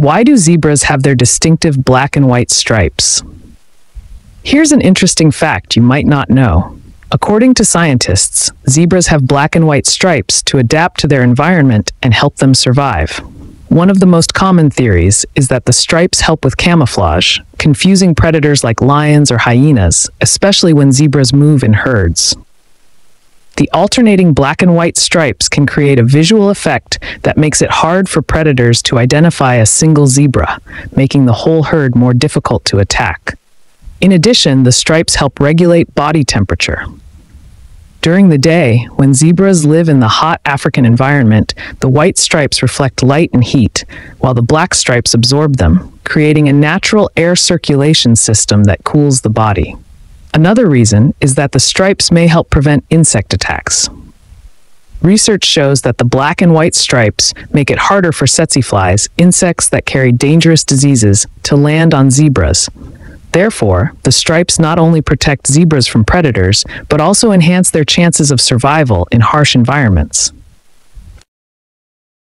Why do zebras have their distinctive black and white stripes? Here's an interesting fact you might not know. According to scientists, zebras have black and white stripes to adapt to their environment and help them survive. One of the most common theories is that the stripes help with camouflage, confusing predators like lions or hyenas, especially when zebras move in herds. The alternating black and white stripes can create a visual effect that makes it hard for predators to identify a single zebra, making the whole herd more difficult to attack. In addition, the stripes help regulate body temperature. During the day, when zebras live in the hot African environment, the white stripes reflect light and heat, while the black stripes absorb them, creating a natural air circulation system that cools the body. Another reason is that the stripes may help prevent insect attacks. Research shows that the black and white stripes make it harder for tsetse flies, insects that carry dangerous diseases, to land on zebras. Therefore, the stripes not only protect zebras from predators, but also enhance their chances of survival in harsh environments.